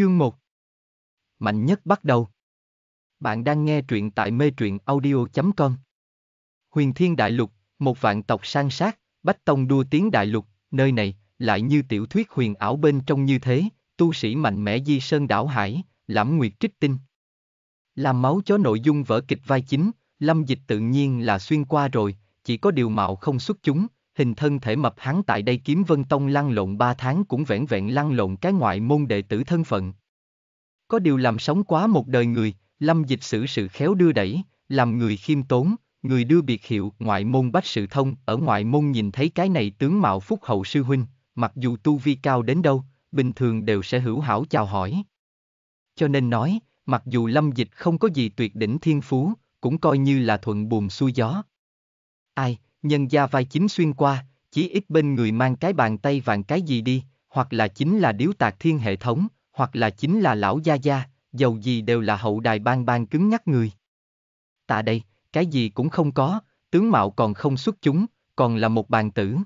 Chương 1 Mạnh nhất bắt đầu. Bạn đang nghe truyện tại mê truyện audio.com Huyền Thiên Đại Lục, một vạn tộc sang sát, Bách Tông đua tiếng Đại Lục, nơi này, lại như tiểu thuyết huyền ảo bên trong như thế, tu sĩ mạnh mẽ di sơn đảo hải, lãm nguyệt trích tinh. Làm máu chó nội dung vở kịch vai chính, lâm dịch tự nhiên là xuyên qua rồi, chỉ có điều mạo không xuất chúng, hình thân thể mập hắn tại đây kiếm vân tông lăn lộn ba tháng cũng vẻn vẹn lăn lộn cái ngoại môn đệ tử thân phận. Có điều làm sống quá một đời người, lâm dịch sử sự khéo đưa đẩy, làm người khiêm tốn, người đưa biệt hiệu ngoại môn bách sự thông, ở ngoại môn nhìn thấy cái này tướng mạo phúc hậu sư huynh, mặc dù tu vi cao đến đâu, bình thường đều sẽ hữu hảo chào hỏi. Cho nên nói, mặc dù lâm dịch không có gì tuyệt đỉnh thiên phú, cũng coi như là thuận buồm xuôi gió. Ai, nhân gia vai chính xuyên qua, chỉ ít bên người mang cái bàn tay vàng cái gì đi, hoặc là chính là điếu tạc thiên hệ thống, hoặc là chính là lão gia gia, dầu gì đều là hậu đài ban ban cứng nhắc người. Tạ đây, cái gì cũng không có, tướng mạo còn không xuất chúng, còn là một bàn tử.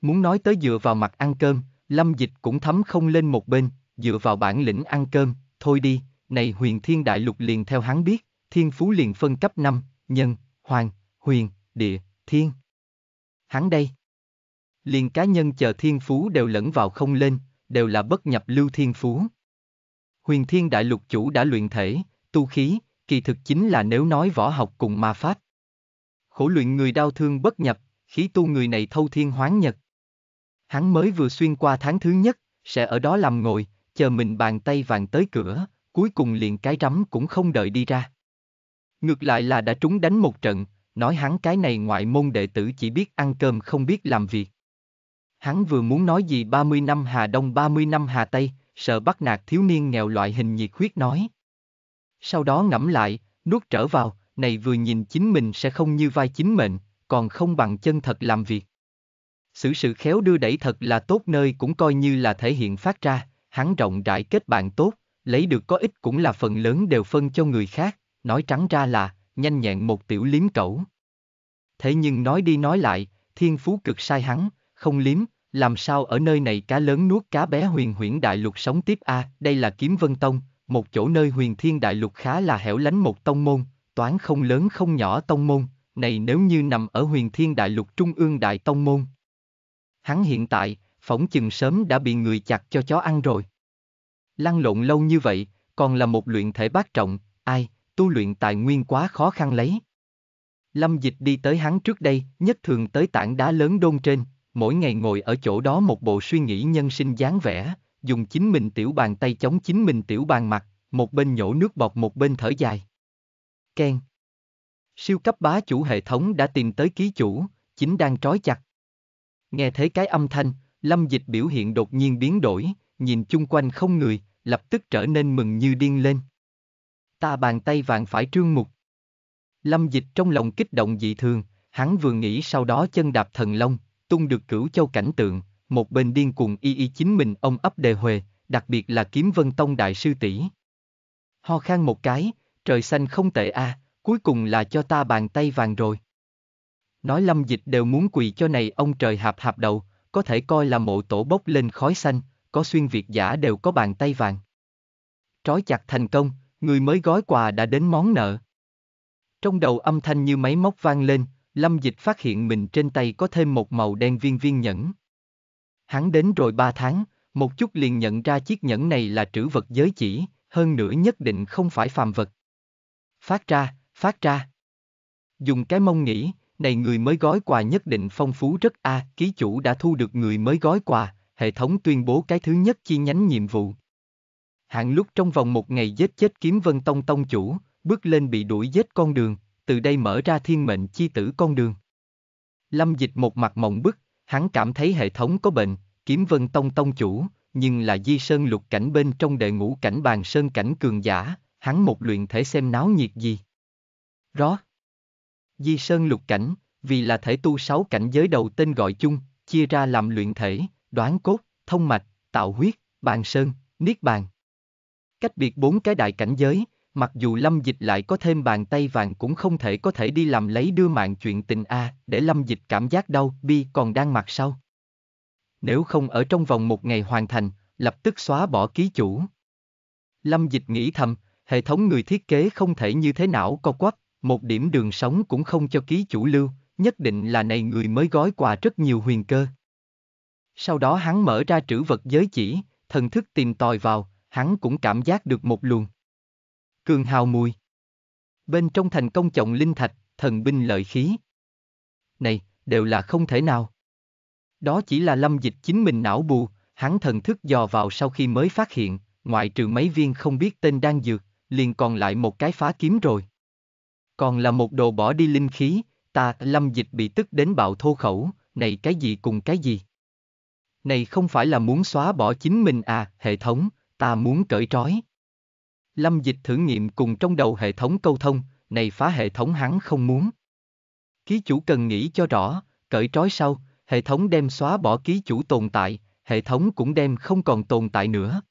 Muốn nói tới dựa vào mặt ăn cơm, lâm dịch cũng thấm không lên một bên, dựa vào bản lĩnh ăn cơm, thôi đi, này huyền thiên đại lục liền theo hắn biết, thiên phú liền phân cấp năm, nhân, hoàng, huyền, địa, thiên. Hắn đây. Liền cá nhân chờ thiên phú đều lẫn vào không lên, đều là bất nhập lưu thiên phú. Huyền thiên đại lục chủ đã luyện thể, tu khí, kỳ thực chính là nếu nói võ học cùng ma pháp. Khổ luyện người đau thương bất nhập, khí tu người này thâu thiên hoáng nhật. Hắn mới vừa xuyên qua tháng thứ nhất, sẽ ở đó làm ngồi, chờ mình bàn tay vàng tới cửa, cuối cùng liền cái rắm cũng không đợi đi ra. Ngược lại là đã trúng đánh một trận, nói hắn cái này ngoại môn đệ tử chỉ biết ăn cơm không biết làm việc. Hắn vừa muốn nói gì 30 năm Hà Đông 30 năm Hà Tây, sợ bắt nạt thiếu niên nghèo loại hình nhiệt huyết nói. Sau đó ngẫm lại, nuốt trở vào, này vừa nhìn chính mình sẽ không như vai chính mệnh, còn không bằng chân thật làm việc. Sự sự khéo đưa đẩy thật là tốt nơi cũng coi như là thể hiện phát ra, hắn rộng rãi kết bạn tốt, lấy được có ích cũng là phần lớn đều phân cho người khác, nói trắng ra là, nhanh nhẹn một tiểu liếm cẩu. Thế nhưng nói đi nói lại, thiên phú cực sai hắn, không liếm, làm sao ở nơi này cá lớn nuốt cá bé huyền huyễn đại lục sống tiếp a đây là kiếm vân tông, một chỗ nơi huyền thiên đại lục khá là hẻo lánh một tông môn, toán không lớn không nhỏ tông môn, này nếu như nằm ở huyền thiên đại lục trung ương đại tông môn. Hắn hiện tại, phỏng chừng sớm đã bị người chặt cho chó ăn rồi. Lăn lộn lâu như vậy, còn là một luyện thể bát trọng, ai, tu luyện tài nguyên quá khó khăn lấy. Lâm Dịch đi tới hắn trước đây, nhất thường tới tảng đá lớn đôn trên, mỗi ngày ngồi ở chỗ đó một bộ suy nghĩ nhân sinh dáng vẻ, dùng chính mình tiểu bàn tay chống chính mình tiểu bàn mặt, một bên nhổ nước bọt một bên thở dài. Ken. Siêu cấp bá chủ hệ thống đã tìm tới ký chủ, chính đang trói chặt. Nghe thấy cái âm thanh, Lâm Dịch biểu hiện đột nhiên biến đổi, nhìn chung quanh không người, lập tức trở nên mừng như điên lên. Ta bàn tay vàng phải trương mục. Lâm Dịch trong lòng kích động dị thường, hắn vừa nghĩ sau đó chân đạp thần long, tung được cửu châu cảnh tượng, một bên điên cuồng y y chính mình ông ấp đề huề, đặc biệt là kiếm vân tông đại sư tỷ. Ho khan một cái, trời xanh không tệ a, cuối cùng là cho ta bàn tay vàng rồi. Nói lâm dịch đều muốn quỳ cho này ông trời hạp hạp đầu, có thể coi là mộ tổ bốc lên khói xanh, có xuyên việt giả đều có bàn tay vàng. Trói chặt thành công, người mới gói quà đã đến món nợ. Trong đầu âm thanh như máy móc vang lên, Lâm Dịch phát hiện mình trên tay có thêm một màu đen viên viên nhẫn. Hắn đến rồi ba tháng, một chút liền nhận ra chiếc nhẫn này là trữ vật giới chỉ, hơn nữa nhất định không phải phàm vật. Phát ra, phát ra. Dùng cái mông nghĩ, này người mới gói quà nhất định phong phú rất a, ký chủ đã thu được người mới gói quà, hệ thống tuyên bố cái thứ nhất chi nhánh nhiệm vụ. Hạn lúc trong vòng một ngày giết chết kiếm vân tông tông chủ, bước lên bị đuổi giết con đường, từ đây mở ra thiên mệnh chi tử con đường. Lâm dịch một mặt mộng bức, hắn cảm thấy hệ thống có bệnh, kiếm vân tông tông chủ, nhưng là di sơn lục cảnh bên trong đệ ngũ cảnh bàn sơn cảnh cường giả, hắn một luyện thể xem náo nhiệt gì. Rõ. Di sơn lục cảnh, vì là thể tu sáu cảnh giới đầu tên gọi chung, chia ra làm luyện thể, đoán cốt, thông mạch, tạo huyết, bàn sơn, niết bàn. Cách biệt bốn cái đại cảnh giới, mặc dù Lâm Dịch lại có thêm bàn tay vàng cũng không thể có thể đi làm lấy đưa mạng chuyện tình A, để Lâm Dịch cảm giác đau, bi còn đang mặt sau. Nếu không ở trong vòng một ngày hoàn thành, lập tức xóa bỏ ký chủ. Lâm Dịch nghĩ thầm, hệ thống người thiết kế không thể như thế nào co quắp, một điểm đường sống cũng không cho ký chủ lưu, nhất định là này người mới gói quà rất nhiều huyền cơ. Sau đó hắn mở ra trữ vật giới chỉ, thần thức tìm tòi vào, hắn cũng cảm giác được một luồng. Cường hào mùi. Bên trong thành công trọng linh thạch, thần binh lợi khí. Này, đều là không thể nào. Đó chỉ là lâm dịch chính mình não bù, hắn thần thức dò vào sau khi mới phát hiện, ngoại trừ mấy viên không biết tên đang dược, liền còn lại một cái phá kiếm rồi. Còn là một đồ bỏ đi linh khí, ta lâm dịch bị tức đến bạo thô khẩu, này cái gì cùng cái gì. Này không phải là muốn xóa bỏ chính mình à, hệ thống, ta muốn cởi trói. Lâm dịch thử nghiệm cùng trong đầu hệ thống câu thông, này phá hệ thống hắn không muốn. Ký chủ cần nghĩ cho rõ, cởi trói sau, hệ thống đem xóa bỏ ký chủ tồn tại, hệ thống cũng đem không còn tồn tại nữa.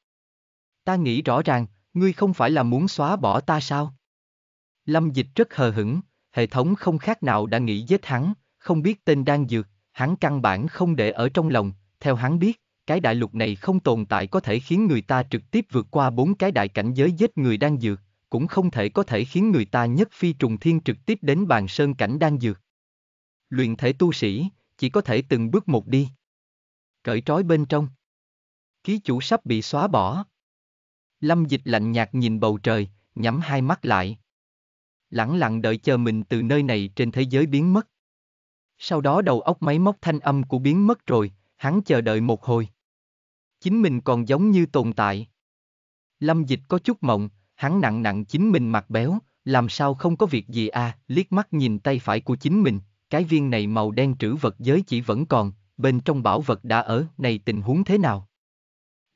Ta nghĩ rõ ràng, ngươi không phải là muốn xóa bỏ ta sao? Lâm dịch rất hờ hững, hệ thống không khác nào đã nghĩ giết hắn, không biết tên đang dược, hắn căn bản không để ở trong lòng, theo hắn biết, cái đại lục này không tồn tại có thể khiến người ta trực tiếp vượt qua bốn cái đại cảnh giới giết người đang dược, cũng không thể có thể khiến người ta nhất phi trùng thiên trực tiếp đến bàn sơn cảnh đang dược. Luyện thể tu sĩ, chỉ có thể từng bước một đi. Cởi trói bên trong. Ký chủ sắp bị xóa bỏ. Lâm dịch lạnh nhạt nhìn bầu trời, nhắm hai mắt lại. Lặng lặng đợi chờ mình từ nơi này trên thế giới biến mất. Sau đó đầu óc máy móc thanh âm của biến mất rồi, hắn chờ đợi một hồi. Chính mình còn giống như tồn tại. Lâm dịch có chút mộng, hắn nặng nặng chính mình mặt béo, làm sao không có việc gì à, liếc mắt nhìn tay phải của chính mình, cái viên này màu đen trữ vật giới chỉ vẫn còn, bên trong bảo vật đã ở, này tình huống thế nào?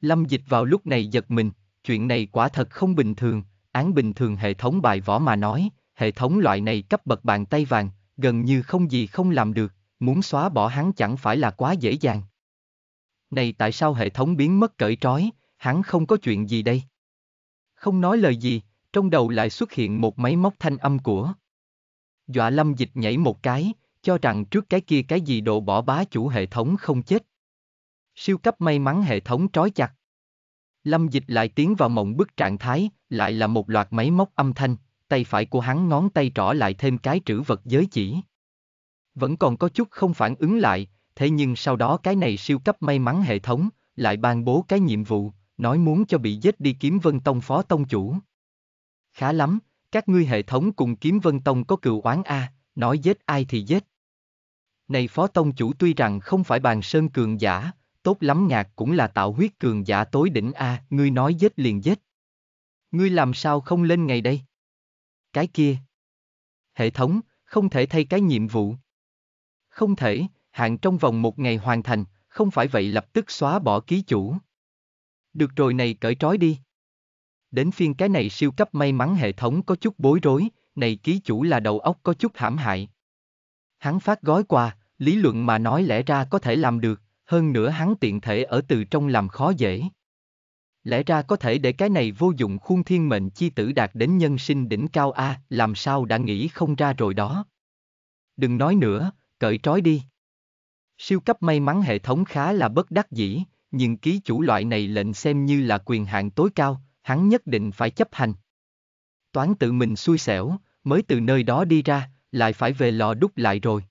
Lâm dịch vào lúc này giật mình, chuyện này quả thật không bình thường, án bình thường hệ thống bài võ mà nói, hệ thống loại này cấp bậc bàn tay vàng, gần như không gì không làm được, muốn xóa bỏ hắn chẳng phải là quá dễ dàng. Này tại sao hệ thống biến mất cởi trói, hắn không có chuyện gì đây? Không nói lời gì, trong đầu lại xuất hiện một máy móc thanh âm của. Dọa lâm dịch nhảy một cái, cho rằng trước cái kia cái gì độ bỏ bá chủ hệ thống không chết. Siêu cấp may mắn hệ thống trói chặt. Lâm dịch lại tiến vào mộng bức trạng thái, lại là một loạt máy móc âm thanh, tay phải của hắn ngón tay trỏ lại thêm cái trữ vật giới chỉ. Vẫn còn có chút không phản ứng lại, thế nhưng sau đó cái này siêu cấp may mắn hệ thống, lại ban bố cái nhiệm vụ, nói muốn cho bị giết đi kiếm vân tông phó tông chủ. Khá lắm, các ngươi hệ thống cùng kiếm vân tông có cựu oán A, nói giết ai thì giết. Này phó tông chủ tuy rằng không phải bàn sơn cường giả, tốt lắm nhạc cũng là tạo huyết cường giả tối đỉnh A, ngươi nói giết liền giết. Ngươi làm sao không lên ngày đây? Cái kia. Hệ thống, không thể thay cái nhiệm vụ. Không thể, hạn trong vòng một ngày hoàn thành, không phải vậy lập tức xóa bỏ ký chủ. Được rồi này cởi trói đi. Đến phiên cái này siêu cấp may mắn hệ thống có chút bối rối, này ký chủ là đầu óc có chút hãm hại. Hắn phát gói quà, lý luận mà nói lẽ ra có thể làm được, hơn nữa hắn tiện thể ở từ trong làm khó dễ. Lẽ ra có thể để cái này vô dụng khuôn thiên mệnh chi tử đạt đến nhân sinh đỉnh cao A, làm sao đã nghĩ không ra rồi đó. Đừng nói nữa, cởi trói đi. Siêu cấp may mắn hệ thống khá là bất đắc dĩ, nhưng ký chủ loại này lệnh xem như là quyền hạn tối cao, hắn nhất định phải chấp hành. Toán tự mình xui xẻo, mới từ nơi đó đi ra, lại phải về lò đúc lại rồi.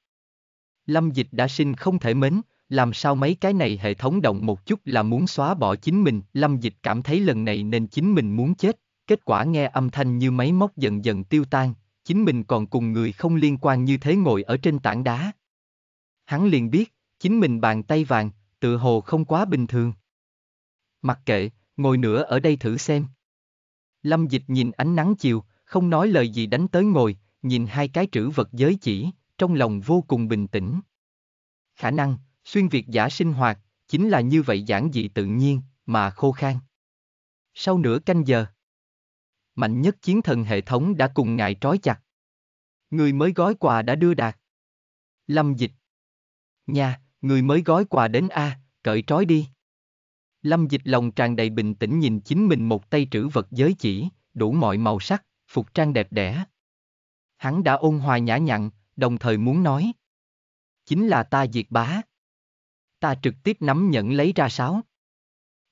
Lâm dịch đã sinh không thể mến, làm sao mấy cái này hệ thống động một chút là muốn xóa bỏ chính mình, Lâm dịch cảm thấy lần này nên chính mình muốn chết, kết quả nghe âm thanh như máy móc dần dần tiêu tan, chính mình còn cùng người không liên quan như thế ngồi ở trên tảng đá. Hắn liền biết, chính mình bàn tay vàng, tự hồ không quá bình thường. Mặc kệ, ngồi nữa ở đây thử xem. Lâm dịch nhìn ánh nắng chiều, không nói lời gì đánh tới ngồi, nhìn hai cái trữ vật giới chỉ, trong lòng vô cùng bình tĩnh. Khả năng, xuyên việt giả sinh hoạt, chính là như vậy giản dị tự nhiên, mà khô khan. Sau nửa canh giờ, mạnh nhất chiến thần hệ thống đã cùng ngài trói chặt. Người mới gói quà đã đưa đạt. Lâm dịch. Nha, người mới gói quà đến A, cởi trói đi. Lâm dịch lòng tràn đầy bình tĩnh nhìn chính mình một tay trữ vật giới chỉ, đủ mọi màu sắc, phục trang đẹp đẽ. Hắn đã ôn hòa nhã nhặn, đồng thời muốn nói. Chính là ta diệt bá. Ta trực tiếp nắm nhận lấy ra sáo.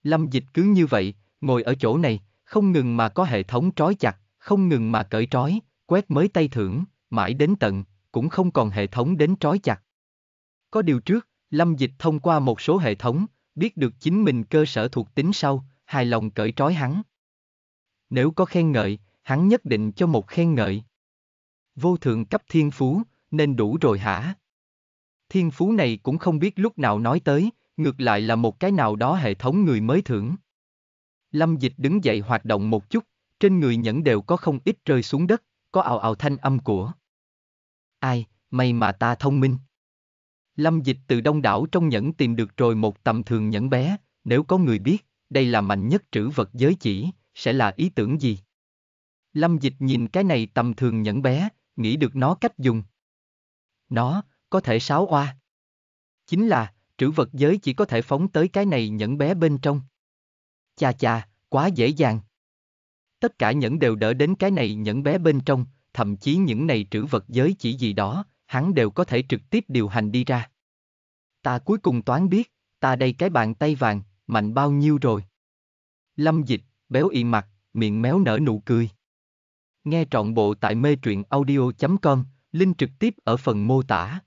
Lâm dịch cứ như vậy, ngồi ở chỗ này, không ngừng mà có hệ thống trói chặt, không ngừng mà cởi trói, quét mới tay thưởng, mãi đến tận, cũng không còn hệ thống đến trói chặt. Có điều trước, Lâm Dịch thông qua một số hệ thống, biết được chính mình cơ sở thuộc tính sau, hài lòng cởi trói hắn. Nếu có khen ngợi, hắn nhất định cho một khen ngợi. Vô thượng cấp thiên phú, nên đủ rồi hả? Thiên phú này cũng không biết lúc nào nói tới, ngược lại là một cái nào đó hệ thống người mới thưởng. Lâm Dịch đứng dậy hoạt động một chút, trên người nhẫn đều có không ít rơi xuống đất, có ào ào thanh âm của. Ai, may mà ta thông minh. Lâm Dịch từ đông đảo trong nhẫn tìm được rồi một tầm thường nhẫn bé, nếu có người biết, đây là mạnh nhất trữ vật giới chỉ, sẽ là ý tưởng gì? Lâm Dịch nhìn cái này tầm thường nhẫn bé, nghĩ được nó cách dùng. Nó, có thể sáo oa. Chính là, trữ vật giới chỉ có thể phóng tới cái này nhẫn bé bên trong. Chà chà, quá dễ dàng. Tất cả nhẫn đều đỡ đến cái này nhẫn bé bên trong, thậm chí những này trữ vật giới chỉ gì đó, hắn đều có thể trực tiếp điều hành đi ra. Ta cuối cùng toán biết, ta đây cái bàn tay vàng, mạnh bao nhiêu rồi. Lâm dịch, béo y mặt, miệng méo nở nụ cười. Nghe trọn bộ tại mê truyện audio.com, link trực tiếp ở phần mô tả.